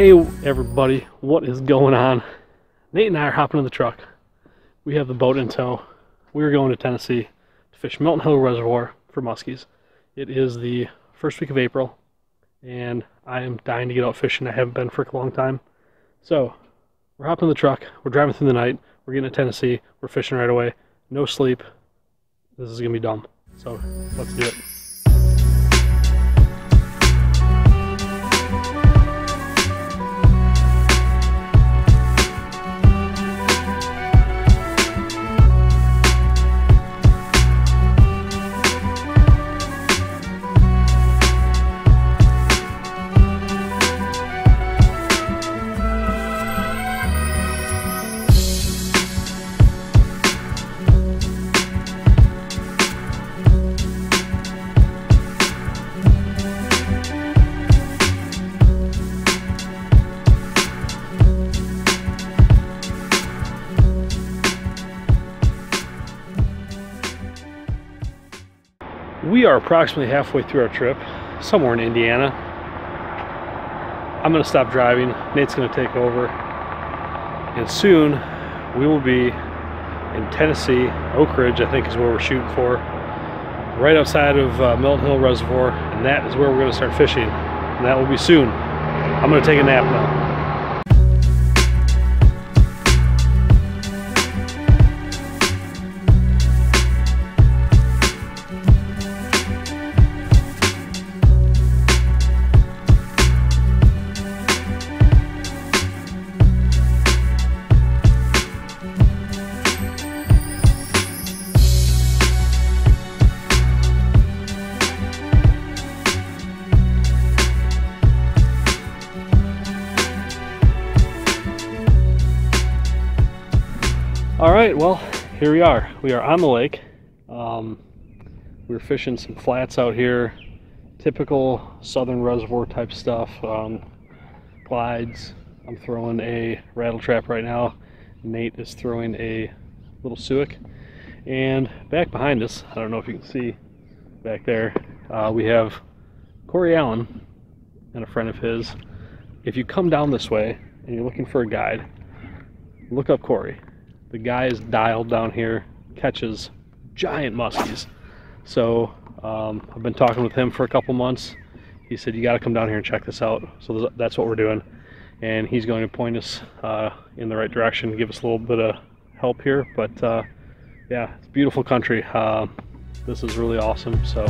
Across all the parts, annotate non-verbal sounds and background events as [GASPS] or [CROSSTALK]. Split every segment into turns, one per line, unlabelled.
Hey everybody, what is going on? Nate and I are hopping in the truck. We have the boat in tow. We are going to Tennessee to fish Melton Hill Reservoir for muskies. It is the first week of April, and I am dying to get out fishing. I haven't been for a long time. So, we're hopping in the truck. We're driving through the night. We're getting to Tennessee. We're fishing right away. No sleep. This is going to be dumb. So, let's do it. We are approximately halfway through our trip, somewhere in Indiana. I'm going to stop driving. Nate's going to take over. And soon we will be in Tennessee. Oak Ridge, I think, is where we're shooting for. Right outside of uh, Melton Hill Reservoir. And that is where we're going to start fishing. And that will be soon. I'm going to take a nap now. Here we are. We are on the lake. Um, we are fishing some flats out here, typical southern reservoir type stuff. Um, glides. I'm throwing a rattle trap right now. Nate is throwing a little Suick. And back behind us, I don't know if you can see back there, uh, we have Corey Allen and a friend of his. If you come down this way and you're looking for a guide, look up Corey the guy is dialed down here, catches giant muskies. So um, I've been talking with him for a couple months. He said, you got to come down here and check this out. So that's what we're doing. And he's going to point us uh, in the right direction, give us a little bit of help here. But uh, yeah, it's beautiful country. Uh, this is really awesome. So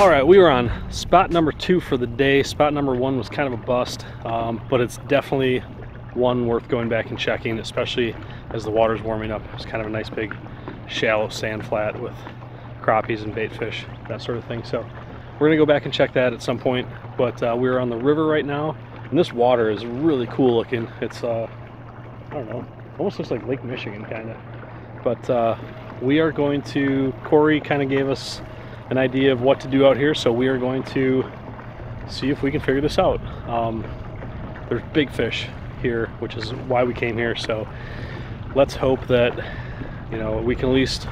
All right, we were on spot number two for the day. Spot number one was kind of a bust, um, but it's definitely one worth going back and checking, especially as the water's warming up. It's kind of a nice big shallow sand flat with crappies and bait fish, that sort of thing. So we're gonna go back and check that at some point, but uh, we're on the river right now, and this water is really cool looking. It's, uh, I don't know, almost looks like Lake Michigan kind of. But uh, we are going to, Corey kind of gave us an idea of what to do out here. So we are going to see if we can figure this out. Um, there's big fish here, which is why we came here. So let's hope that, you know, we can at least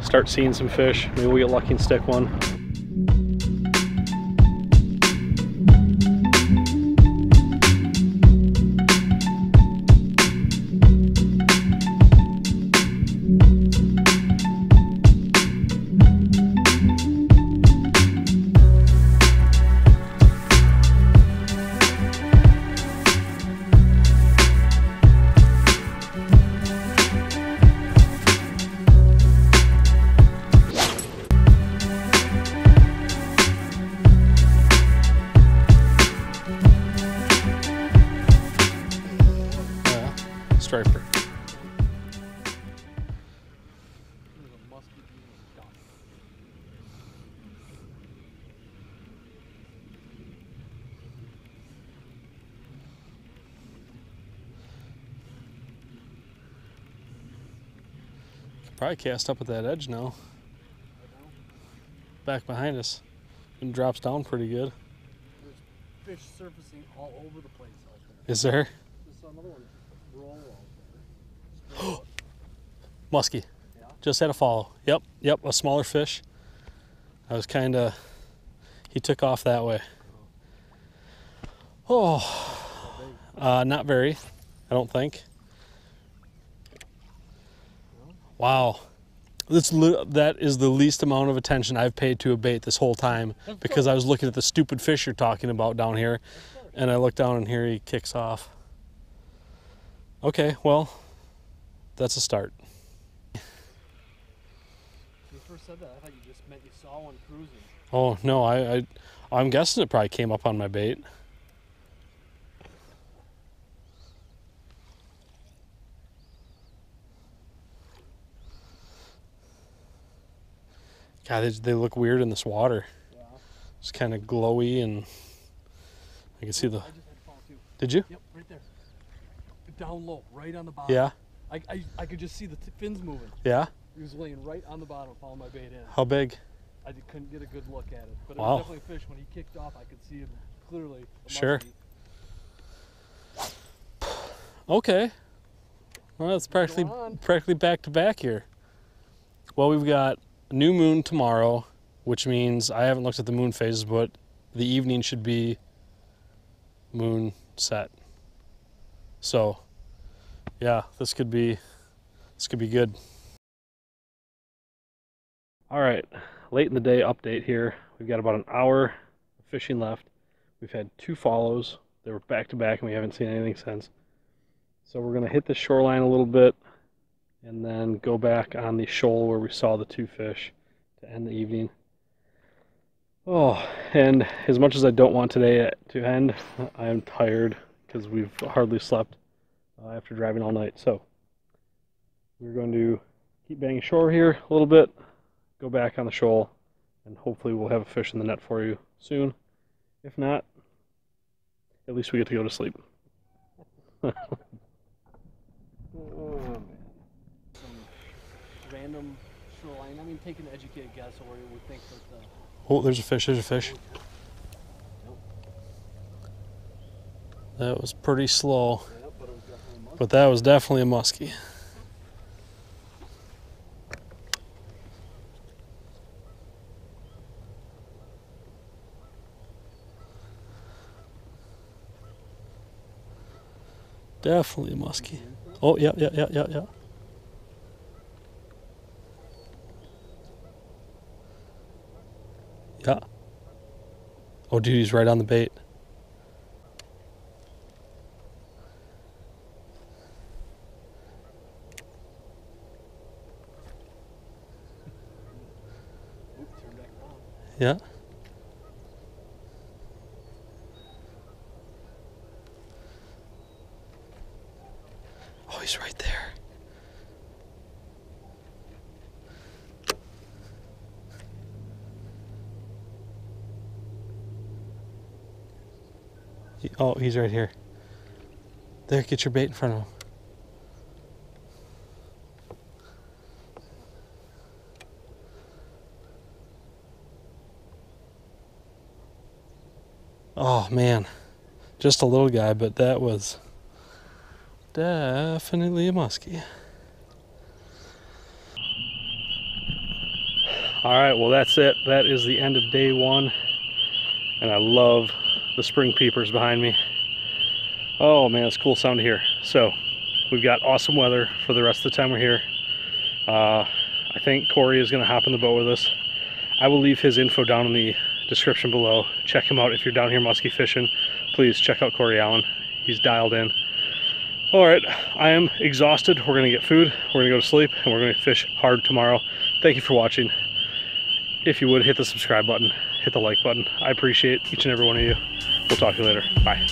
start seeing some fish. Maybe we get lucky and stick one. Probably cast up at that edge now. Back behind us. And drops down pretty good.
There's fish surfacing all over the place out there.
Is there?
Just another one roll out there. [GASPS]
Muskie.
Yeah.
Just had a follow. Yep, yep, a smaller fish. I was kind of, he took off that way. Oh, uh, not very, I don't think. Wow. That's that is the least amount of attention I've paid to a bait this whole time because I was looking at the stupid fish you're talking about down here and I look down and here he kicks off. Okay, well, that's a start.
When you first said that, I thought you just meant you saw one cruising.
Oh no, I, I I'm guessing it probably came up on my bait. God, they, they look weird in this water.
Yeah.
It's kind of glowy, and I can see the.
I just had to fall too.
Did you?
Yep, right there. Down low, right on the bottom.
Yeah,
I, I, I could just see the t- fins moving.
yeah.
He was laying right on the bottom, following my bait in.
How big?
I couldn't get a good look at it, but it was definitely a fish. When he kicked off, I could see him clearly.
Sure. Okay. Well, it's practically practically back to back here. Well, we've got new moon tomorrow, which means I haven't looked at the moon phases, but the evening should be moon set. So, yeah, this could be this could be good. All right, late in the day update here. We've got about an hour of fishing left. We've had two follows. They were back to back, and we haven't seen anything since. So we're gonna hit the shoreline a little bit, and then go back on the shoal where we saw the two fish to end the evening. Oh, and as much as I don't want today to end, [LAUGHS] I am tired because we've hardly slept uh, after driving all night. So we're going to keep banging shore here a little bit, go back on the shoal, and hopefully we'll have a fish in the net for you soon. If not, at least we get to go to sleep. [LAUGHS]
Oh man. Some random shoreline. I mean, take an educated guess, or you would think that the.
Oh, there's a fish, there's a fish. That was pretty slow,
Yeah, but was
but that was definitely a muskie. Definitely a muskie. Oh, yeah, yeah, yeah, yeah, yeah. Yeah. Oh, dude, he's right on the bait. Yeah. Oh, he's right there. Oh, he's right here. There, get your bait in front of him. Oh man, just a little guy, but that was definitely a muskie. All right, well that's it. That is the end of day one, and I love the spring peepers behind me. Oh man, it's cool sound here. So we've got awesome weather for the rest of the time we're here. Uh, I think Corey is going to hop in the boat with us. I will leave his info down in the description below. Check him out if you're down here muskie fishing. Please check out Corey Allen. He's dialed in. All right, I am exhausted. We're gonna get food. We're gonna go to sleep, and we're gonna fish hard tomorrow. Thank you for watching. If you would hit the subscribe button, hit the like button. I appreciate each and every one of you. We'll talk to you later. Bye.